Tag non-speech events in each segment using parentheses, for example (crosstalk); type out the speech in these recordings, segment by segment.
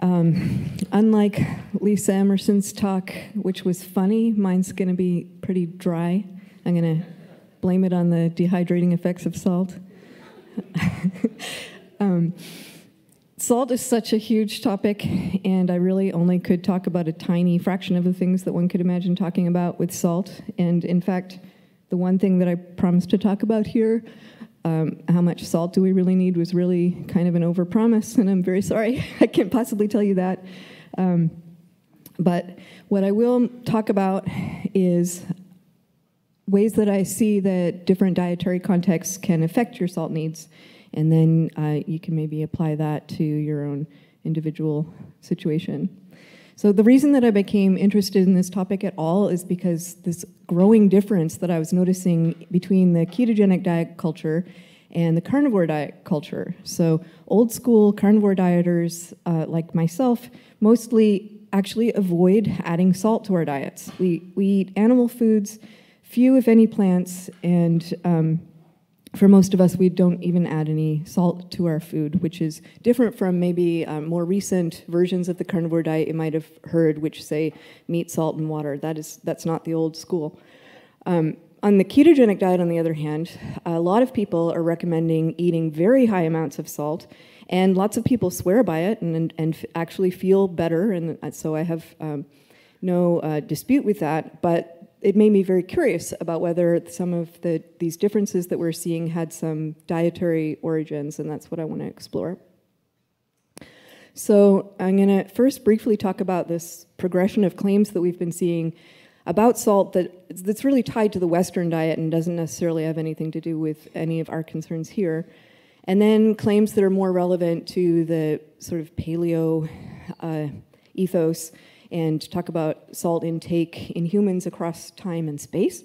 Um, unlike Lisa Emerson's talk, which was funny, mine's going to be pretty dry. I'm going to blame it on the dehydrating effects of salt. (laughs) um, salt is such a huge topic, and I really only could talk about a tiny fraction of the things that one could imagine talking about with salt. And in fact, the one thing that I promised to talk about here um, how much salt do we really need was really kind of an overpromise, and I'm very sorry. (laughs) I can't possibly tell you that. Um, but what I will talk about is ways that I see that different dietary contexts can affect your salt needs, and then uh, you can maybe apply that to your own individual situation. So the reason that I became interested in this topic at all is because this growing difference that I was noticing between the ketogenic diet culture and the carnivore diet culture. So old school carnivore dieters uh, like myself mostly actually avoid adding salt to our diets. We, we eat animal foods, few if any plants, and um, for most of us, we don't even add any salt to our food, which is different from maybe um, more recent versions of the carnivore diet you might have heard, which say meat, salt, and water. That is, that's not the old school. Um, on the ketogenic diet, on the other hand, a lot of people are recommending eating very high amounts of salt, and lots of people swear by it and, and, and actually feel better, and so I have um, no uh, dispute with that. But it made me very curious about whether some of the, these differences that we're seeing had some dietary origins, and that's what I want to explore. So I'm going to first briefly talk about this progression of claims that we've been seeing about salt that, that's really tied to the Western diet and doesn't necessarily have anything to do with any of our concerns here. And then claims that are more relevant to the sort of paleo uh, ethos and talk about salt intake in humans across time and space.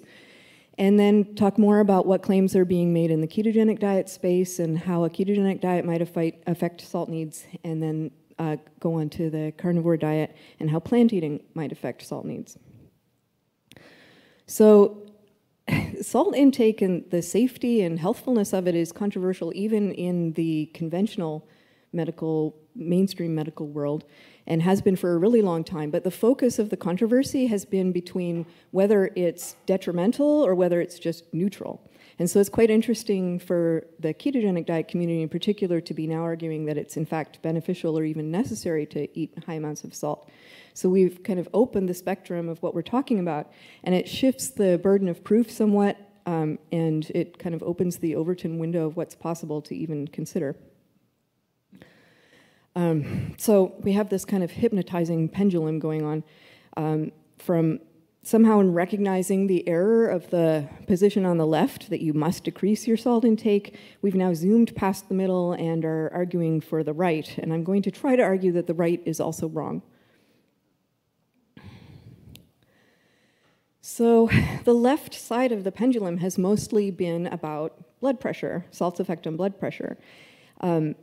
And then talk more about what claims are being made in the ketogenic diet space and how a ketogenic diet might affect salt needs, and then uh, go on to the carnivore diet and how plant eating might affect salt needs. So, (sighs) salt intake and the safety and healthfulness of it is controversial even in the conventional medical, mainstream medical world and has been for a really long time. But the focus of the controversy has been between whether it's detrimental or whether it's just neutral. And so it's quite interesting for the ketogenic diet community in particular to be now arguing that it's in fact beneficial or even necessary to eat high amounts of salt. So we've kind of opened the spectrum of what we're talking about, and it shifts the burden of proof somewhat, um, and it kind of opens the Overton window of what's possible to even consider. Um, so we have this kind of hypnotizing pendulum going on um, from somehow in recognizing the error of the position on the left that you must decrease your salt intake, we've now zoomed past the middle and are arguing for the right. And I'm going to try to argue that the right is also wrong. So the left side of the pendulum has mostly been about blood pressure, salt's effect on blood pressure. Um,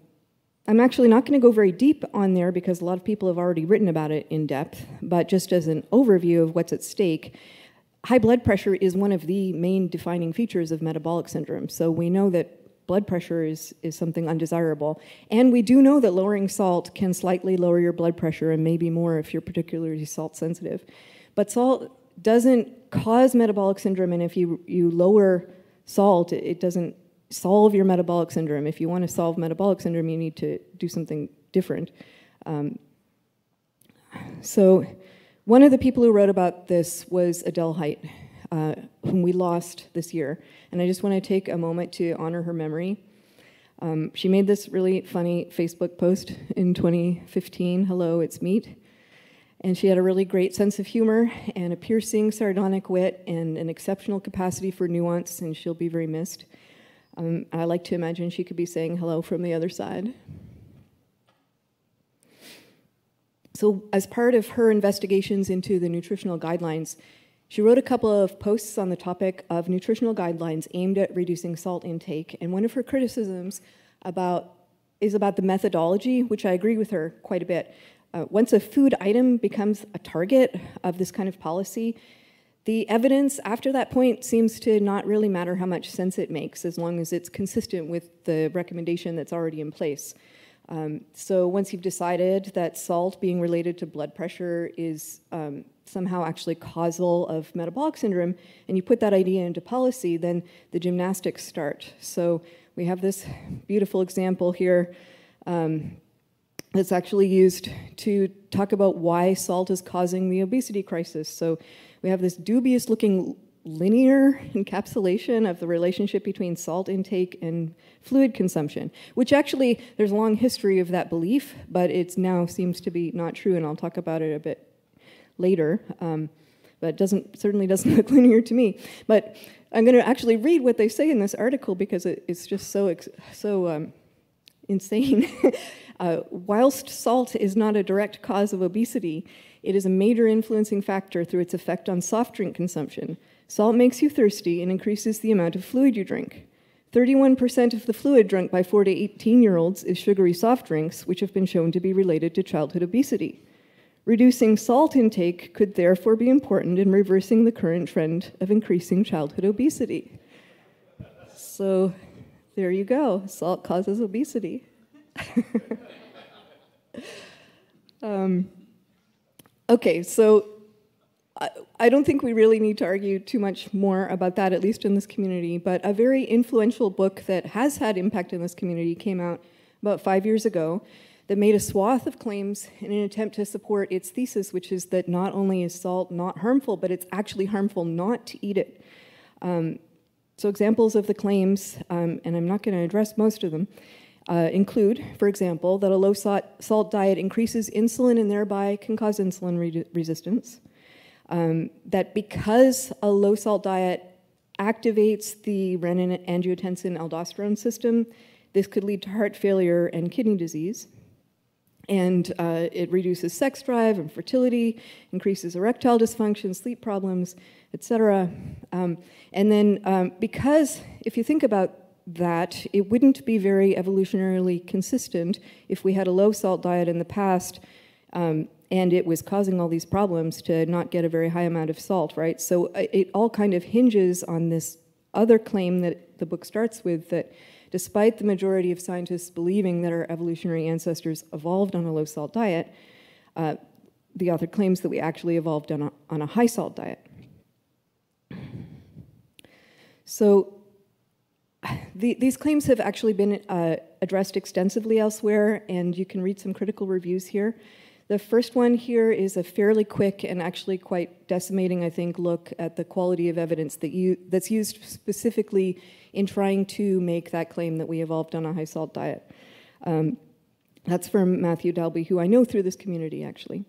I'm actually not going to go very deep on there because a lot of people have already written about it in depth, but just as an overview of what's at stake, high blood pressure is one of the main defining features of metabolic syndrome. So we know that blood pressure is, is something undesirable. And we do know that lowering salt can slightly lower your blood pressure and maybe more if you're particularly salt sensitive. But salt doesn't cause metabolic syndrome, and if you, you lower salt, it, doesn't solve your metabolic syndrome. If you want to solve metabolic syndrome, you need to do something different. Um, so, one of the people who wrote about this was Adele Hite, uh, whom we lost this year. And I just want to take a moment to honor her memory. Um, she made this really funny Facebook post in 2015 Hello, it's meat. And she had a really great sense of humor and a piercing, sardonic wit and an exceptional capacity for nuance, and she'll be very missed. Um, I like to imagine she could be saying hello from the other side. So, as part of her investigations into the nutritional guidelines, she wrote a couple of posts on the topic of nutritional guidelines aimed at reducing salt intake. And one of her criticisms about is about the methodology, which I agree with her quite a bit. Uh, once a food item becomes a target of this kind of policy, the evidence after that point seems to not really matter how much sense it makes as long as it's consistent with the recommendation that's already in place. Um, so once you've decided that salt being related to blood pressure is um, somehow actually causal of metabolic syndrome, and you put that idea into policy, then the gymnastics start. So we have this beautiful example here um, that's actually used to talk about why salt is causing the obesity crisis. So we have this dubious looking linear (laughs) encapsulation of the relationship between salt intake and fluid consumption, which actually there's a long history of that belief, but it now seems to be not true, and I'll talk about it a bit later. Um, but doesn't certainly doesn't (laughs) look linear to me. But I'm going to actually read what they say in this article because it, it's just so so um, insane. (laughs) uh, whilst salt is not a direct cause of obesity, it is a major influencing factor through its effect on soft drink consumption. Salt makes you thirsty and increases the amount of fluid you drink. 31% of the fluid drunk by 4 to 18 year olds is sugary soft drinks, which have been shown to be related to childhood obesity. Reducing salt intake could therefore be important in reversing the current trend of increasing childhood obesity. So there you go salt causes obesity. (laughs) um, okay, so I don't think we really need to argue too much more about that, at least in this community, but a very influential book that has had impact in this community came out about five years ago that made a swath of claims in an attempt to support its thesis, which is that not only is salt not harmful, but it's actually harmful not to eat it. Um, so examples of the claims, um, and I'm not going to address most of them, uh, include, for example, that a low salt diet increases insulin and thereby can cause insulin re resistance um, that because a low salt diet activates the renin angiotensin aldosterone system, this could lead to heart failure and kidney disease. And uh, it reduces sex drive and fertility, increases erectile dysfunction, sleep problems, etc. Um, and then, um, because if you think about that, it wouldn't be very evolutionarily consistent if we had a low salt diet in the past um, and it was causing all these problems to not get a very high amount of salt, right? So uh, it all kind of hinges on this other claim that the book starts with that despite the majority of scientists believing that our evolutionary ancestors evolved on a low salt diet, uh, the author claims that we actually evolved on a, on a high salt diet. So (sighs) the, these claims have actually been uh, addressed extensively elsewhere, and you can read some critical reviews here. The first one here is a fairly quick and actually quite decimating, I think, look at the quality of evidence that you, that's used specifically in trying to make that claim that we evolved on a high salt diet. Um, that's from Matthew Dalby, who I know through this community, actually.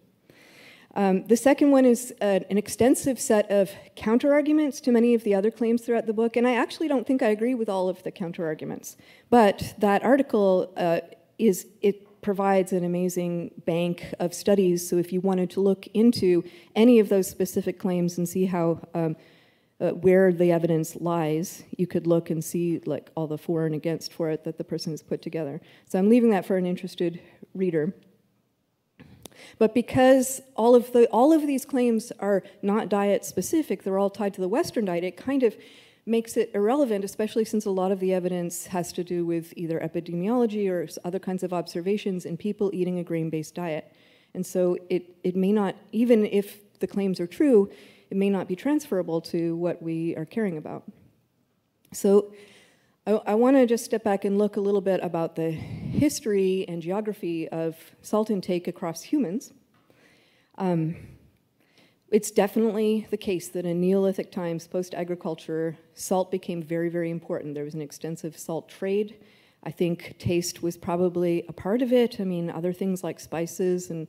Um, the second one is uh, an extensive set of counterarguments to many of the other claims throughout the book, and I actually don't think I agree with all of the counterarguments. But that article uh, is it provides an amazing bank of studies. So if you wanted to look into any of those specific claims and see how um, uh, where the evidence lies, you could look and see like all the for and against for it that the person has put together. So I'm leaving that for an interested reader. But because all of the all of these claims are not diet specific, they're all tied to the Western diet. It kind of makes it irrelevant, especially since a lot of the evidence has to do with either epidemiology or other kinds of observations in people eating a grain-based diet. And so it, it may not, even if the claims are true, it may not be transferable to what we are caring about. So I, I want to just step back and look a little bit about the history and geography of salt intake across humans. Um, it's definitely the case that in Neolithic times, post agriculture, salt became very, very important. There was an extensive salt trade. I think taste was probably a part of it. I mean, other things like spices and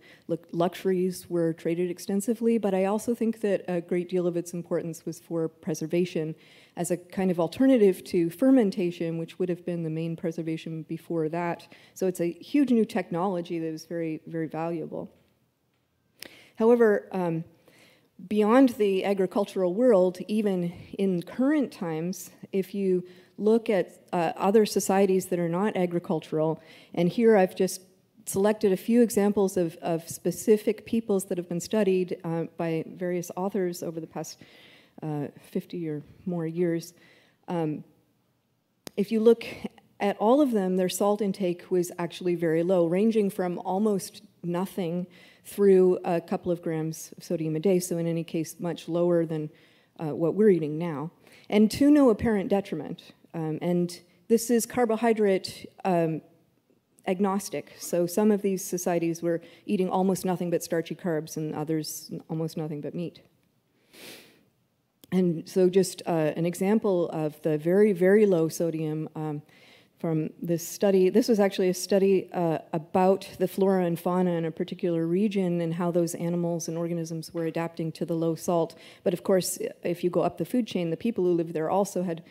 luxuries were traded extensively, but I also think that a great deal of its importance was for preservation as a kind of alternative to fermentation, which would have been the main preservation before that. So it's a huge new technology that was very, very valuable. However, um, beyond the agricultural world, even in current times, if you look at uh, other societies that are not agricultural, and here I've just selected a few examples of, of specific peoples that have been studied uh, by various authors over the past uh, 50 or more years. Um, if you look at all of them, their salt intake was actually very low, ranging from almost nothing through a couple of grams of sodium a day, so in any case, much lower than uh, what we're eating now, and to no apparent detriment. Um, and this is carbohydrate um, agnostic. So some of these societies were eating almost nothing but starchy carbs, and others almost nothing but meat. And so, just uh, an example of the very, very low sodium um, from this study. This was actually a study uh, about the flora and fauna in a particular region and how those animals and organisms were adapting to the low salt. But of course, if you go up the food chain, the people who lived there also had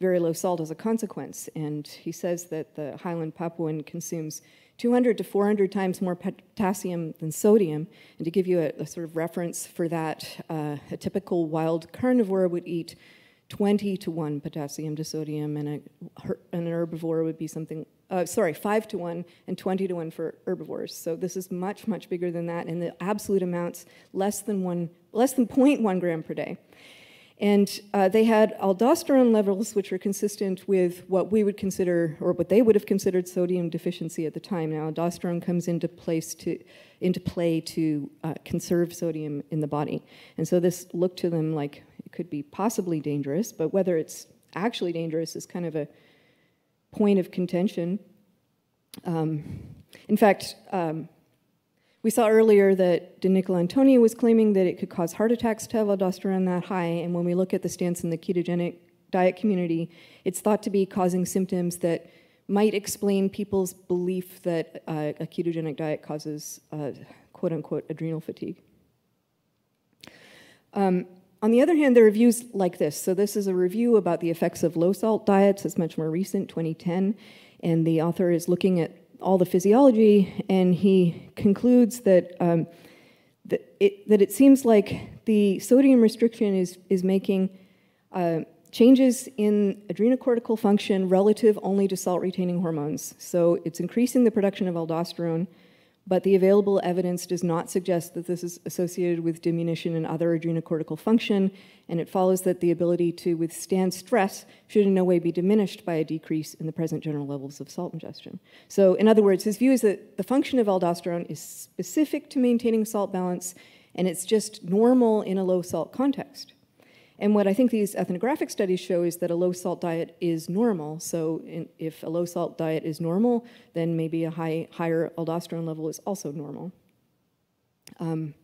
very low salt as a consequence. And he says that the Highland Papuan consumes 200 to 400 times more potassium than sodium. And to give you a, a sort of reference for that, uh, a typical wild carnivore would eat 20 to 1 potassium to sodium, and, a, an herbivore would be something, uh, sorry, 5 to 1 and 20 to 1 for herbivores. So this is much, much bigger than that, and the absolute amounts less than, one, less than 0.1 gram per day. And uh, they had aldosterone levels which were consistent with what we would consider, or what they would have considered sodium deficiency at the time. Now, aldosterone comes into place to, into play to uh, conserve sodium in the body. And so this looked to them like could be possibly dangerous, but whether it's actually dangerous is kind of a point of contention. Um, in fact, um, we saw earlier that DiNicolantonio was claiming that it could cause heart attacks to have aldosterone that high, and when we look at the stance in the ketogenic diet community, it's thought to be causing symptoms that might explain people's belief that uh, a ketogenic diet causes uh, quote unquote adrenal fatigue. Um, on the other hand, there are reviews like this. So, this is a review about the effects of low salt diets. It's much more recent, 2010. And the author is looking at all the physiology, and he concludes that, um, that, it, that it seems like the sodium restriction is, is making uh, changes in adrenocortical function relative only to salt retaining hormones. So it's increasing the production of aldosterone, but the available evidence does not suggest that this is associated with diminution in other adrenocortical function, and it follows that the ability to withstand stress should in no way be diminished by a decrease in the present general levels of salt ingestion. So, in other words, his view is that the function of aldosterone is specific to maintaining salt balance, and it's just normal in a low salt context. And what I think these ethnographic studies show is that a low salt diet is normal. So in, if a low salt diet is normal, then maybe a high, higher aldosterone level is also normal. Um,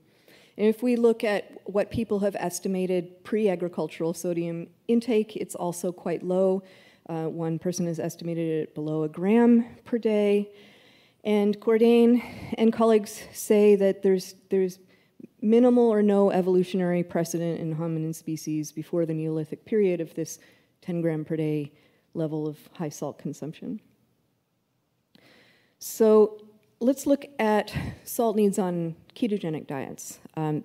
and if we look at what people have estimated pre-agricultural sodium intake, it's also quite low. Uh, one person has estimated it below a gram per day. And Cordain and colleagues say that there's, there's minimal or no evolutionary precedent in hominin species before the Neolithic period of this 10 gram per day level of high salt consumption. So let's look at salt needs on ketogenic diets. Um,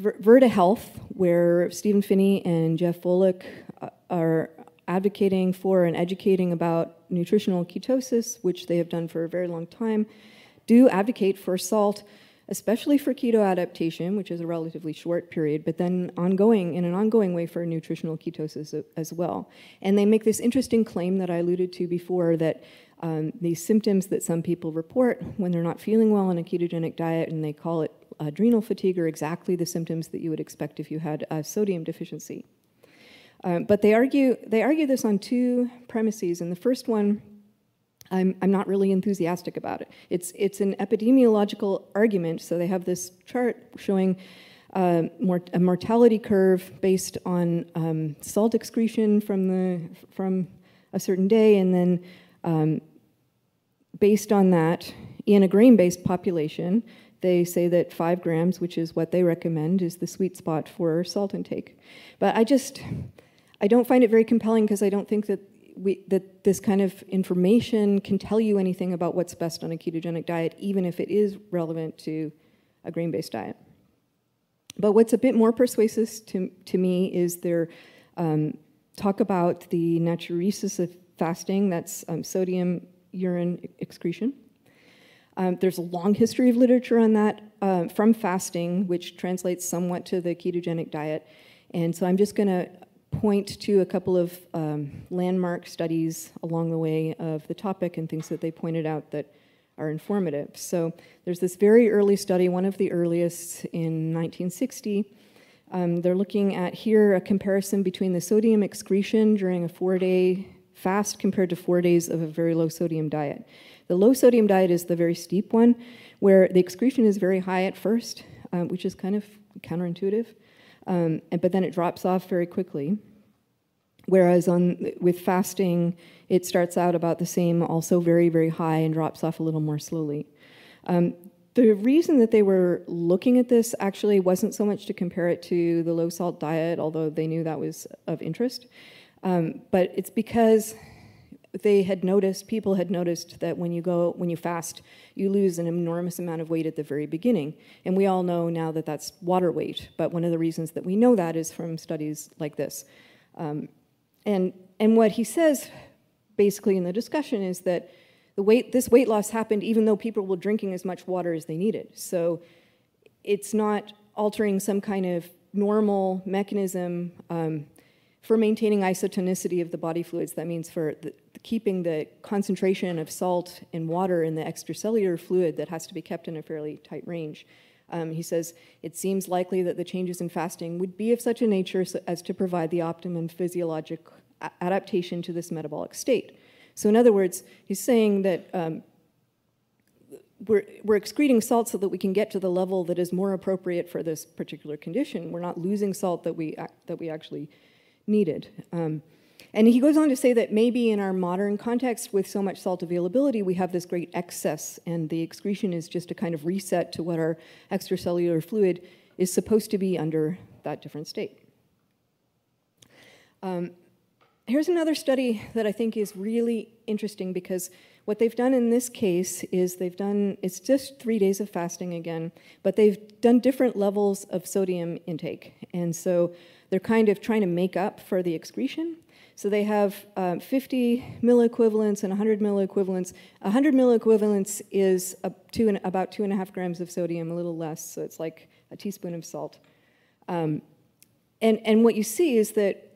Virta Health, where Stephen Phinney and Jeff Volek uh, are advocating for and educating about nutritional ketosis, which they have done for a very long time, do advocate for salt especially for keto adaptation, which is a relatively short period, but then ongoing in an ongoing way for nutritional ketosis as well. And they make this interesting claim that I alluded to before that um, these symptoms that some people report when they're not feeling well on a ketogenic diet and they call it adrenal fatigue are exactly the symptoms that you would expect if you had a sodium deficiency. Um, but they argue, they argue this on two premises, and the first one I'm, I'm not really enthusiastic about it. It's, it's an epidemiological argument, so they have this chart showing uh, a mortality curve based on um, salt excretion from, the, from a certain day, and then um, based on that, in a grain-based population, they say that five grams, which is what they recommend, is the sweet spot for salt intake. But I just, I don't find it very compelling because I don't think that we, that this kind of information can tell you anything about what's best on a ketogenic diet, even if it is relevant to a grain-based diet. But what's a bit more persuasive to, to me is their um, talk about the natriuresis of fasting, that's um, sodium urine excretion. Um, there's a long history of literature on that uh, from fasting, which translates somewhat to the ketogenic diet. And so I'm just going to point to a couple of um, landmark studies along the way of the topic and things that they pointed out that are informative. So there's this very early study, one of the earliest in 1960. Um, they're looking at here a comparison between the sodium excretion during a four day fast compared to four days of a very low sodium diet. The low sodium diet is the very steep one, where the excretion is very high at first, um, which is kind of counterintuitive, um, and, but then it drops off very quickly. Whereas on with fasting, it starts out about the same, also very, very high, and drops off a little more slowly. Um, the reason that they were looking at this actually wasn't so much to compare it to the low salt diet, although they knew that was of interest, um, but it's because they had noticed, people had noticed that when you go, when you fast, you lose an enormous amount of weight at the very beginning. And we all know now that that's water weight, but one of the reasons that we know that is from studies like this. Um, and, and what he says basically in the discussion is that the weight, this weight loss happened even though people were drinking as much water as they needed. So it's not altering some kind of normal mechanism um, for maintaining isotonicity of the body fluids. That means for the, keeping the concentration of salt and water in the extracellular fluid that has to be kept in a fairly tight range. Um, he says, it seems likely that the changes in fasting would be of such a nature as to provide the optimum physiologic adaptation to this metabolic state. So in other words, he's saying that um, we're, we're excreting salt so that we can get to the level that is more appropriate for this particular condition. We're not losing salt that we, that we actually needed. Um, and he goes on to say that maybe in our modern context, with so much salt availability, we have this great excess, and the excretion is just a kind of reset to what our extracellular fluid is supposed to be under that different state. Um, here's another study that I think is really interesting because what they've done in this case is they've done, it's just three days of fasting again, but they've done different levels of sodium intake. And so they're kind of trying to make up for the excretion. So they have um, 50 milliequivalents and 100 milliequivalents. 100 milliequivalents is two and, about two and a half grams of sodium, a little less, so it's like a teaspoon of salt. Um, and, and what you see is that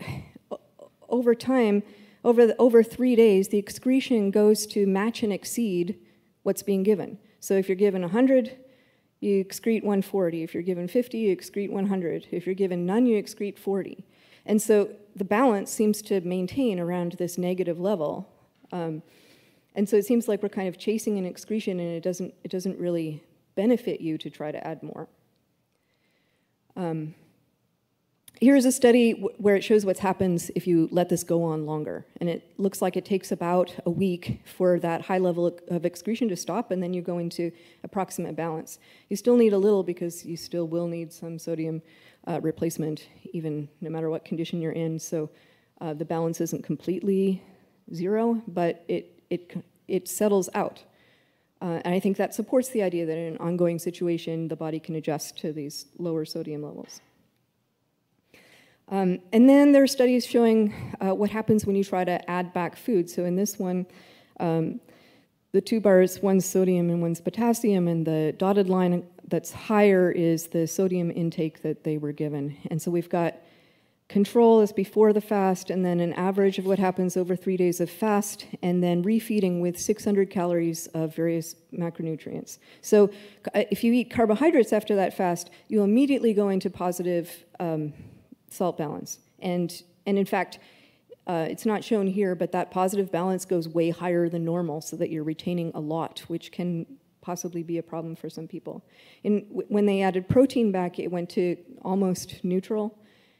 over time, over, the, over three days, the excretion goes to match and exceed what's being given. So if you're given 100, you excrete 140. If you're given 50, you excrete 100. If you're given none, you excrete 40. And so the balance seems to maintain around this negative level. Um, and so it seems like we're kind of chasing an excretion and it doesn't, it doesn't really benefit you to try to add more. Um, Here's a study where it shows what happens if you let this go on longer. And it looks like it takes about a week for that high level of excretion to stop, and then you go into approximate balance. You still need a little because you still will need some sodium uh, replacement, even no matter what condition you're in. So uh, the balance isn't completely zero, but it, it, it settles out. Uh, and I think that supports the idea that in an ongoing situation, the body can adjust to these lower sodium levels. Um, and then there are studies showing uh, what happens when you try to add back food. So in this one, um, the two bars, one's sodium and one's potassium, and the dotted line that's higher is the sodium intake that they were given. And so we've got control as before the fast, and then an average of what happens over three days of fast, and then refeeding with 600 calories of various macronutrients. So uh, if you eat carbohydrates after that fast, you'll immediately go into positive um, salt balance. And, and in fact, uh, it's not shown here, but that positive balance goes way higher than normal so that you're retaining a lot, which can possibly be a problem for some people. And when they added protein back, it went to almost neutral.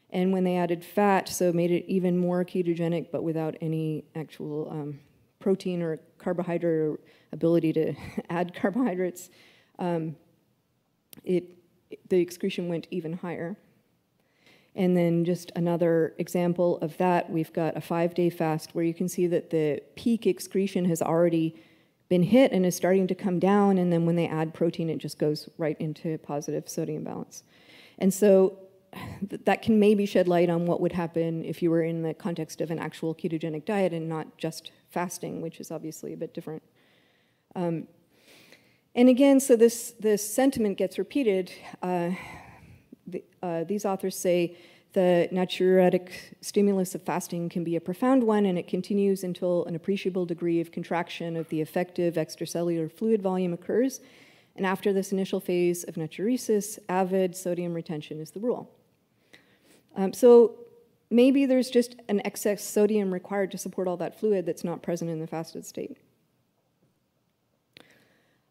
And when they added fat, so made it even more ketogenic, but without any actual um, protein or carbohydrate or ability to (laughs) add carbohydrates, um, it, the excretion went even higher. And then just another example of that, we've got a five-day fast where you can see that the peak excretion has already been hit and is starting to come down, and then when they add protein, it just goes right into positive sodium balance. And so that can maybe shed light on what would happen if you were in the context of an actual ketogenic diet and not just fasting, which is obviously a bit different. Um, and again, so this, this sentiment gets repeated. Uh, the, uh, these authors say the natriuretic stimulus of fasting can be a profound one, and it continues until an appreciable degree of contraction of the effective extracellular fluid volume occurs. And after this initial phase of natriuresis, avid sodium retention is the rule. Um, so maybe there's just an excess sodium required to support all that fluid that's not present in the fasted state.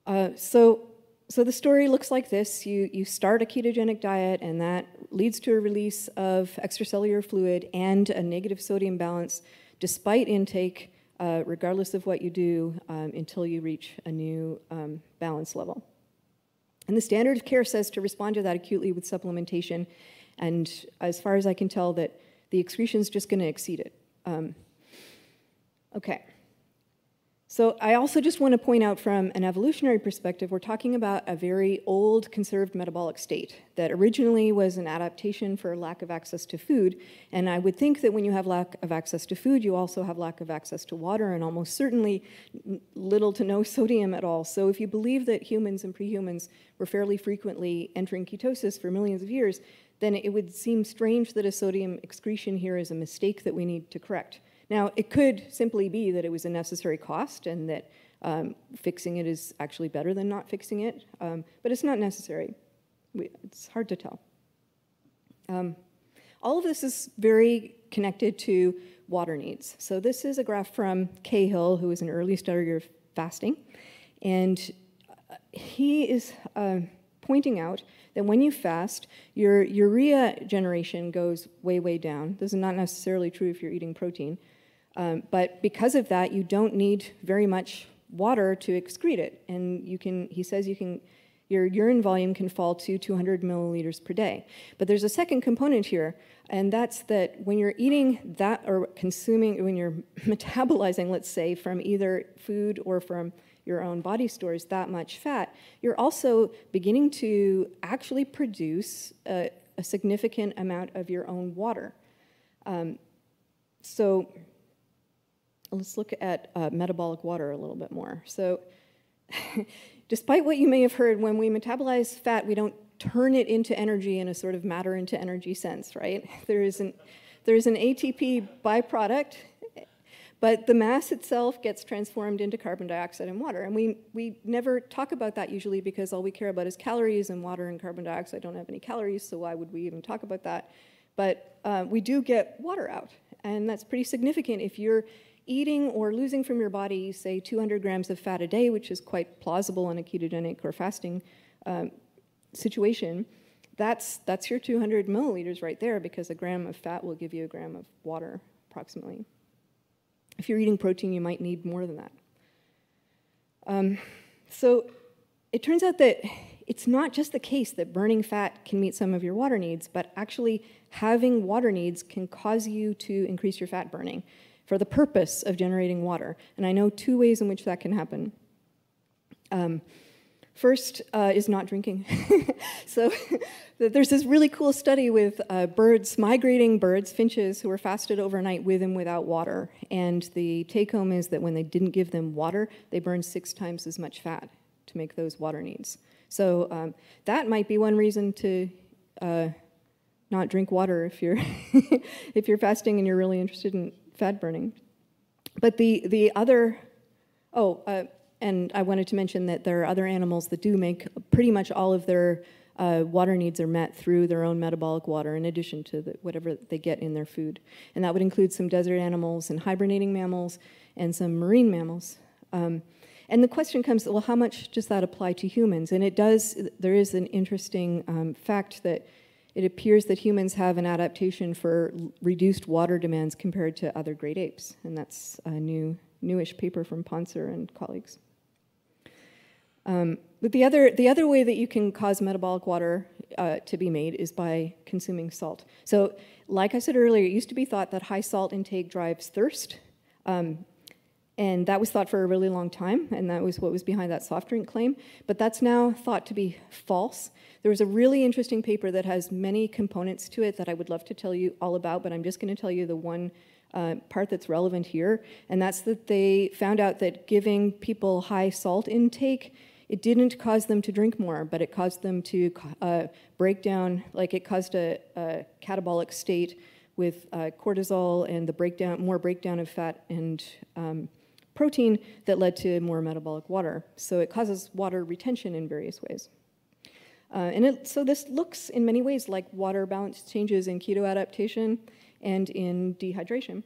Uh, so so the story looks like this. You, you start a ketogenic diet, and that leads to a release of extracellular fluid and a negative sodium balance despite intake, uh, regardless of what you do, um, until you reach a new um, balance level. And the standard of care says to respond to that acutely with supplementation, and as far as I can tell, that the excretion is just going to exceed it. Um, okay. So I also just want to point out from an evolutionary perspective, we're talking about a very old conserved metabolic state that originally was an adaptation for lack of access to food. And I would think that when you have lack of access to food, you also have lack of access to water and almost certainly little to no (laughs) sodium at all. So if you believe that humans and prehumans were fairly frequently entering ketosis for millions of years, then it would seem strange that a sodium excretion here is a mistake that we need to correct. Now, it could simply be that it was a necessary cost and that um, fixing it is actually better than not fixing it, um, but it's not necessary. We, it's hard to tell. Um, all of this is very connected to water needs. So this is a graph from Cahill, who is an early studier of fasting, and uh, he is uh, pointing out that when you fast, your urea generation goes way, way down. This is not necessarily true if you're eating protein. Um, but because of that, you don't need very much water to excrete it. And you can, he says you can, your urine volume can fall to 200 milliliters per day. But there's a second component here, and that's that when you're eating that or consuming, when you're (laughs) metabolizing, let's say, from either food or from your own body stores that much fat, you're also beginning to actually produce a, a significant amount of your own water. Um, so let's look at uh, metabolic water a little bit more. So, (laughs) despite what you may have heard, when we metabolize fat, we don't turn it into energy in a sort of matter into energy sense, right? (laughs) There is an, there is an ATP byproduct, but the mass itself gets transformed into carbon dioxide and water. And we, we never talk about that usually because all we care about is calories, and water and carbon dioxide don't have any calories, so why would we even talk about that? But uh, we do get water out, and that's pretty significant if you're eating or losing from your body, say, 200 grams of fat a day, which is quite plausible in a ketogenic or fasting um, situation, that's, that's your 200 milliliters right there because a gram of fat will give you a gram of water approximately. If you're eating protein, you might need more than that. Um, so it turns out that it's not just the case that burning fat can meet some of your water needs, but actually having water needs can cause you to increase your fat burning for the purpose of generating water. And I know two ways in which that can happen. Um, first uh, is not drinking. (laughs) so (laughs) there's this really cool study with uh, birds, migrating birds, finches, who were fasted overnight with and without water. And the take home is that when they didn't give them water, they burned six times as much fat to make those water needs. So um, that might be one reason to uh, not drink water if you're (laughs) if you're fasting and you're really interested in fat burning. But the, the other, oh, uh, and I wanted to mention that there are other animals that do make pretty much all of their uh, water needs are met through their own metabolic water in addition to the, whatever they get in their food. And that would include some desert animals and hibernating mammals and some marine mammals. Um, and the question comes, well, how much does that apply to humans? And it does, there is an interesting um, fact that it appears that humans have an adaptation for reduced water demands compared to other great apes, and that's a new, newish paper from Pontzer and colleagues. Um, but the other, the other way that you can cause metabolic water uh, to be made is by consuming salt. So, like I said earlier, it used to be thought that high salt intake drives thirst. Um, and that was thought for a really long time, and that was what was behind that soft drink claim. But that's now thought to be false. There was a really interesting paper that has many components to it that I would love to tell you all about, but I'm just going to tell you the one uh, part that's relevant here, and that's that they found out that giving people high salt intake it didn't cause them to drink more, but it caused them to uh, break down, like it caused a, a catabolic state with uh, cortisol and the breakdown, more breakdown of fat and um, protein that led to more metabolic water. So it causes water retention in various ways. Uh, and it, so this looks in many ways like water balance changes in keto adaptation and in dehydration.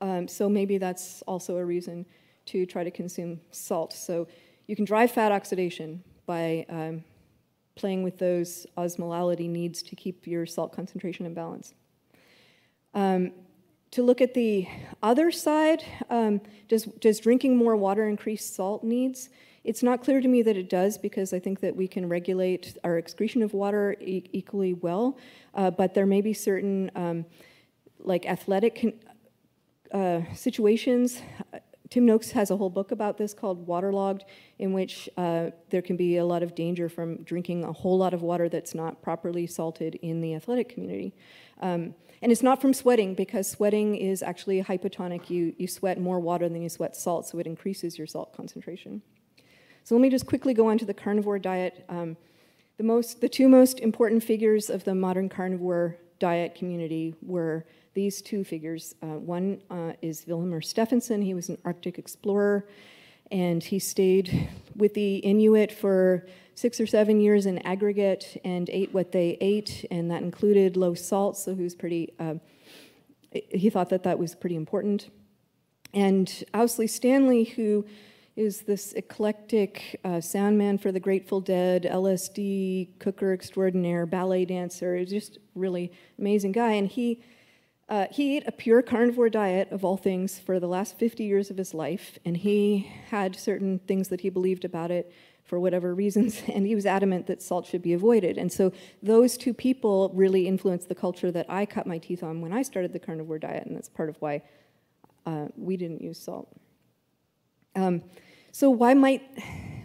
Um, so maybe that's also a reason to try to consume salt. So you can drive fat oxidation by um, playing with those osmolality needs to keep your salt concentration in balance. Um, to look at the other side, um, does, does drinking more water increase salt needs? It's not clear to me that it does because I think that we can regulate our excretion of water e equally well, uh, but there may be certain um, like athletic uh, situations Tim Noakes has a whole book about this called Waterlogged, in which uh, there can be a lot of danger from drinking a whole lot of water that's not properly salted in the athletic community. Um, and it's not from sweating, because sweating is actually hypotonic. You, you sweat more water than you sweat salt, so it increases your salt concentration. So let me just quickly go on to the carnivore diet. Um, the, most, the two most important figures of the modern carnivore diet community were these two figures. Uh, one uh, is Vilhjalmur Stefansson. He was an Arctic explorer, and he stayed with the Inuit for six or seven years in aggregate and ate what they ate, and that included low salt. So he was pretty. Uh, he thought that that was pretty important. And Owsley Stanley, who is this eclectic uh, sound man for the Grateful Dead, LSD cooker extraordinaire, ballet dancer, just really amazing guy. And he uh, he ate a pure carnivore diet of all things for the last 50 years of his life, and he had certain things that he believed about it for whatever reasons, (laughs) and he was adamant that salt should be avoided. And so those two people really influenced the culture that I cut my teeth on when I started the carnivore diet, and that's part of why uh, we didn't use salt. Um, so why might,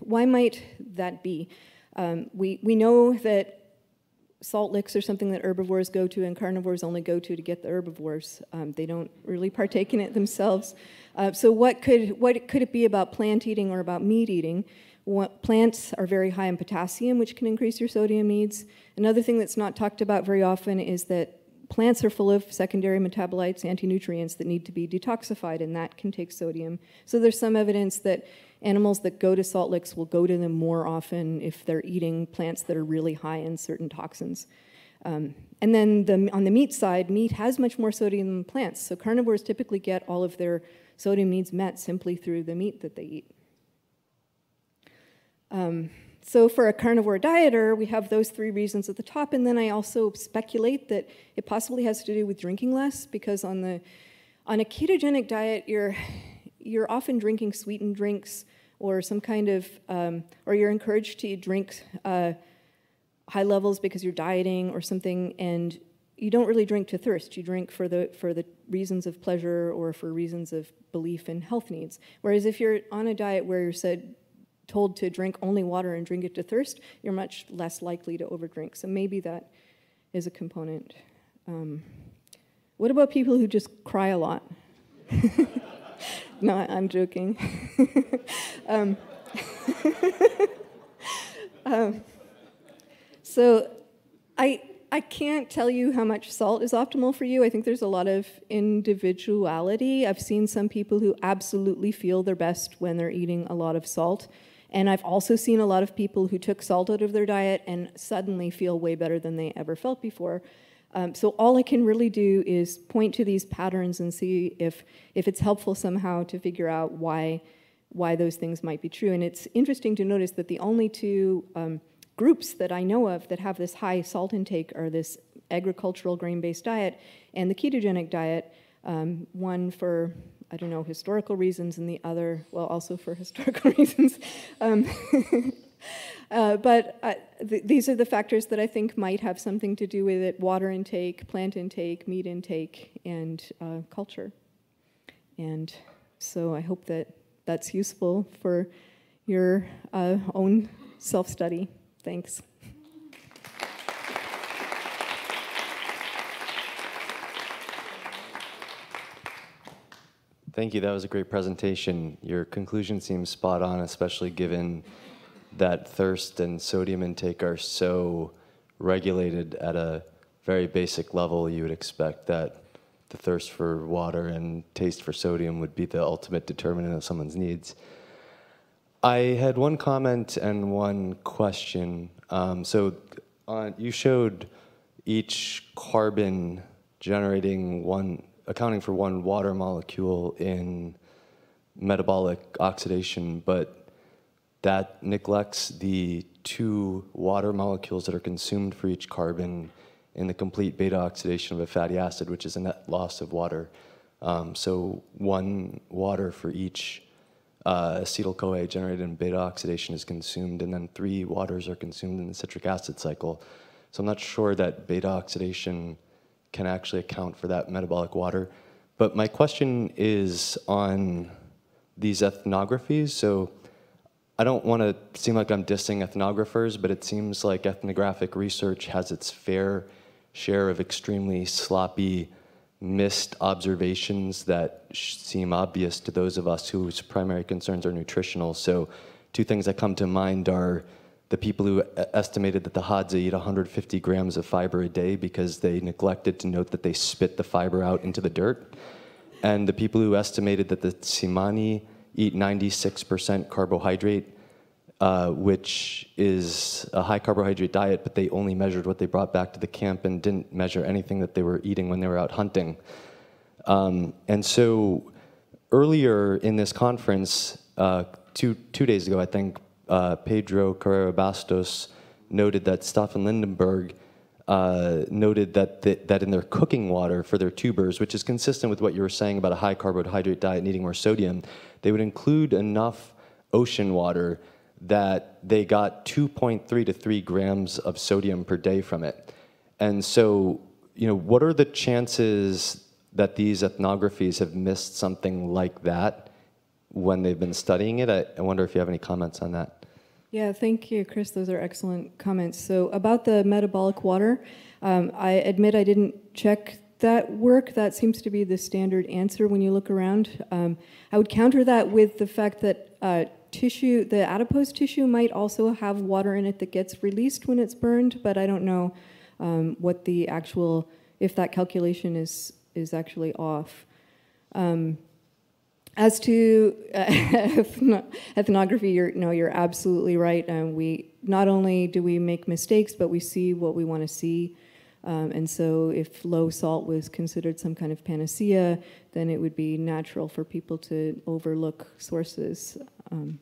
why might that be? Um, we, we know that salt licks are something that herbivores go to and carnivores only go to to get the herbivores. Um, they don't really partake in it themselves. Uh, so what could, what could it be about plant eating or about meat eating? What, plants are very high in potassium, which can increase your sodium needs. Another thing that's not talked about very often is that plants are full of secondary metabolites, anti-nutrients that need to be detoxified, and that can take sodium. So there's some evidence that Animals that go to salt licks will go to them more often if they're eating plants that are really high in certain toxins. Um, and then the, on the meat side, meat has much more sodium than plants. So carnivores typically get all of their sodium needs met simply through the meat that they eat. Um, so for a carnivore dieter, we have those three reasons at the top, and then I also speculate that it possibly has to do with drinking less, because on the on a ketogenic diet, you're you're often drinking sweetened drinks or some kind of, um, or you're encouraged to drink uh, high levels because you're dieting or something, and you don't really drink to thirst. You drink for the for the reasons of pleasure or for reasons of belief in health needs. Whereas if you're on a diet where you're said told to drink only water and drink it to thirst, you're much less likely to overdrink. So maybe that is a component. Um, what about people who just cry a lot? (laughs) no, I'm joking. (laughs) um, (laughs) um, so I, I can't tell you how much salt is optimal for you. I think there's a lot of individuality. I've seen some people who absolutely feel their best when they're eating a lot of salt. And I've also seen a lot of people who took salt out of their diet and suddenly feel way better than they ever felt before. Um, so all I can really do is point to these patterns and see if, if it's helpful somehow to figure out why, why those things might be true. And it's interesting to notice that the only two um, groups that I know of that have this high salt intake are this agricultural grain-based diet and the ketogenic diet, um, one for, I don't know, historical reasons, and the other, well, also for (laughs) historical reasons. Um, (laughs) Uh, but uh, th these are the factors that I think might have something to do with it, water intake, plant intake, meat intake, and uh, culture. And so I hope that that's useful for your uh, own self-study. Thanks. Thank you. That was a great presentation. Your conclusion seems spot on, especially given that thirst and sodium intake are so regulated at a very basic level. You would expect that the thirst for water and taste for sodium would be the ultimate determinant of someone's needs. I had one comment and one question. Um, so, on, you showed each carbon generating one, accounting for one water molecule in metabolic oxidation, but that neglects the two water molecules that are consumed for each carbon in the complete beta oxidation of a fatty acid, which is a net loss of water. Um, so one water for each uh, acetyl-CoA generated in beta oxidation is consumed, and then three waters are consumed in the citric acid cycle. So I'm not sure that beta oxidation can actually account for that metabolic water. But my question is on these ethnographies. So I don't want to seem like I'm dissing ethnographers, but it seems like ethnographic research has its fair share of extremely sloppy, missed observations that seem obvious to those of us whose primary concerns are nutritional. So, two things that come to mind are the people who estimated that the Hadza eat 150 grams of fiber a day because they neglected to note that they spit the fiber out into the dirt, and the people who estimated that the Tsimane eat 96% carbohydrate uh, which is a high carbohydrate diet, but they only measured what they brought back to the camp and didn't measure anything that they were eating when they were out hunting. Um, and so earlier in this conference, uh, two, two days ago, I think, uh, Pedro Carrera Bastos noted that Staffan Lindeberg uh, noted that, the, that in their cooking water for their tubers, which is consistent with what you were saying about a high carbohydrate diet needing more sodium, they would include enough ocean water that they got 2.3 to 3 grams of sodium per day from it. And so, you know, what are the chances that these ethnographies have missed something like that when they've been studying it? I, I wonder if you have any comments on that. Yeah, thank you, Chris. Those are excellent comments. So, about the metabolic water, um, I admit I didn't check that work. That seems to be the standard answer when you look around. Um, I would counter that with the fact that uh, tissue, the adipose tissue might also have water in it that gets released when it's burned, but I don't know um, what the actual, if that calculation is, is actually off. Um, as to uh, (laughs) ethnography, you're, no, you're absolutely right. Um, we not only do we make mistakes, but we see what we want to see. Um, and so, if low salt was considered some kind of panacea, then it would be natural for people to overlook sources. Um,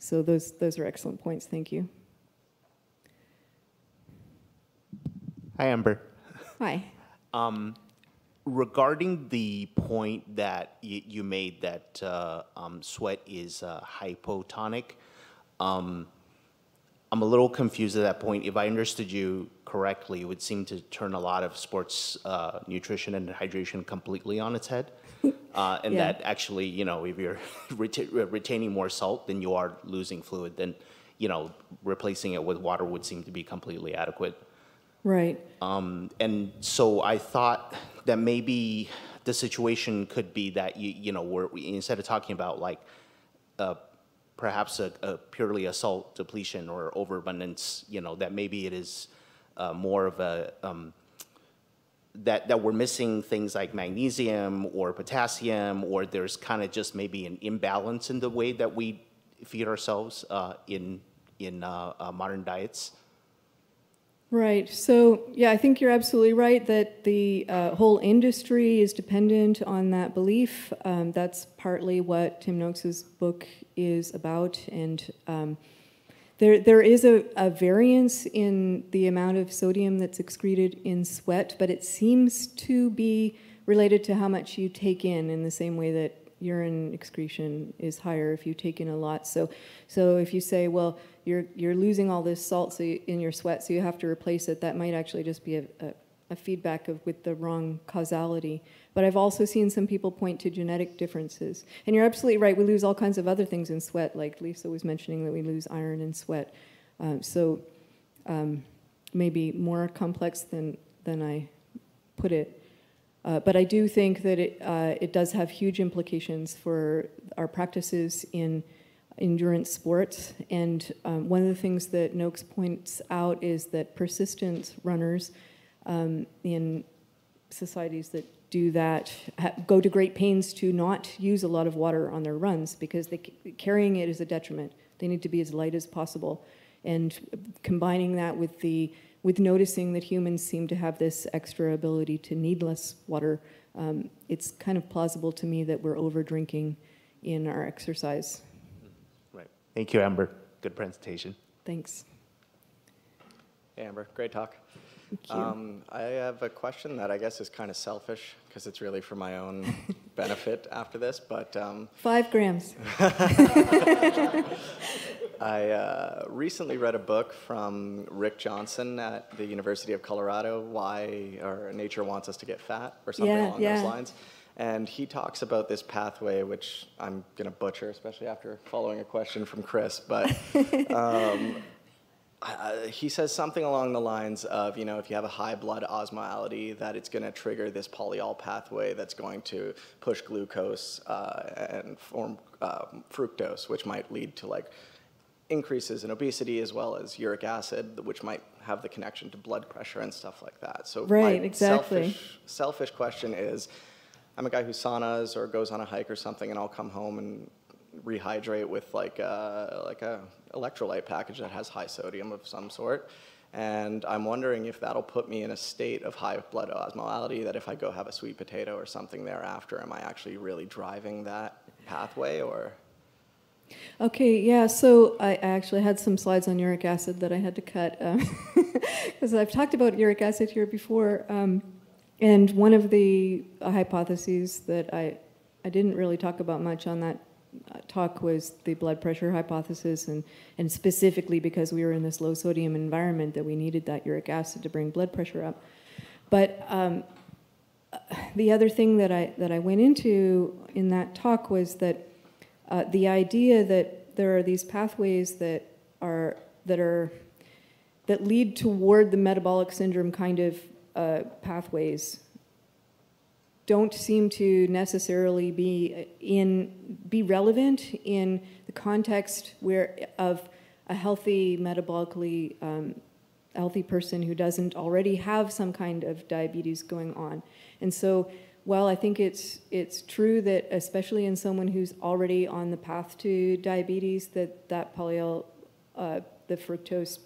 so, those, those are excellent points. Thank you. Hi, Amber. Hi. Regarding the point that y- you made that uh, um, sweat is uh, hypotonic, um, I'm a little confused at that point. If I understood you correctly, it would seem to turn a lot of sports uh, nutrition and hydration completely on its head. (laughs) Uh, and Yeah. that actually, you know, if you're (laughs) reta- retaining more salt, then you are losing fluid. Then, you know, replacing it with water would seem to be completely adequate. Right. Um, and so I thought that maybe the situation could be that you, you know, we're, we, instead of talking about like uh, perhaps a, a purely a salt depletion or overabundance, you know, that maybe it is uh, more of a um, that that we're missing things like magnesium or potassium, or there's kind of just maybe an imbalance in the way that we feed ourselves uh, in in uh, uh, modern diets. Right. So, yeah, I think you're absolutely right that the uh, whole industry is dependent on that belief. Um, that's partly what Tim Noakes's book is about, and um, there there is a, a variance in the amount of sodium that's excreted in sweat, but it seems to be related to how much you take in, in the same way that urine excretion is higher if you take in a lot. So, so if you say, well, you're you're losing all this salt so you, in your sweat, so you have to replace it, that might actually just be a, a, a feedback of with the wrong causality. But I've also seen some people point to genetic differences, and you're absolutely right. We lose all kinds of other things in sweat, like Lisa was mentioning that we lose iron in sweat. Um, so um, maybe more complex than than I put it. Uh, but I do think that it, uh, it does have huge implications for our practices in endurance sports. And um, one of the things that Noakes points out is that persistent runners um, in societies that do that ha- go to great pains to not use a lot of water on their runs because they, carrying it is a detriment. They need to be as light as possible. And combining that with the with noticing that humans seem to have this extra ability to need less water, um, it's kind of plausible to me that we're over drinking in our exercise. Right. Thank you, Amber. Good presentation. Thanks. Hey, Amber, great talk. Thank you. Um, I have a question that I guess is kind of selfish because it's really for my own (laughs) benefit after this, but um, Five grams. (laughs) I uh, recently read a book from Rick Johnson at the University of Colorado, Why or Nature Wants Us to Get Fat, or something Yeah, along yeah. those lines. And he talks about this pathway, which I'm going to butcher, especially after following a question from Chris. But (laughs) um, uh, he says something along the lines of, you know, if you have a high blood osmolality, that it's going to trigger this polyol pathway that's going to push glucose uh, and form uh, fructose, which might lead to like increases in obesity as well as uric acid, which might have the connection to blood pressure and stuff like that. So Right, my exactly. Selfish, selfish question is, I'm a guy who saunas or goes on a hike or something, and I'll come home and rehydrate with like a, like a electrolyte package that has high sodium of some sort. And I'm wondering if that'll put me in a state of high blood osmolality that if I go have a sweet potato or something thereafter, am I actually really driving that pathway or? Okay, yeah, so I actually had some slides on uric acid that I had to cut (laughs) because I've talked about uric acid here before. Um, and one of the hypotheses that I, I didn't really talk about much on that uh, talk was the blood pressure hypothesis, and, and specifically because we were in this low sodium environment that we needed that uric acid to bring blood pressure up. But um, the other thing that I that I went into in that talk was that uh, the idea that there are these pathways that are that are that lead toward the metabolic syndrome kind of uh, pathways don't seem to necessarily be in be relevant in the context where of a healthy metabolically um, healthy person who doesn't already have some kind of diabetes going on. And so while I think it's it's true that especially in someone who's already on the path to diabetes that that polyol uh, the fructose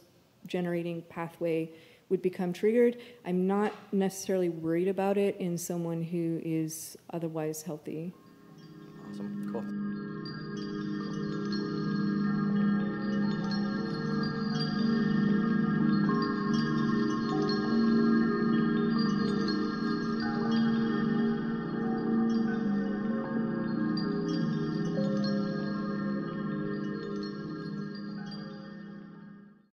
generating pathway would become triggered. I'm not necessarily worried about it in someone who is otherwise healthy. Awesome, cool.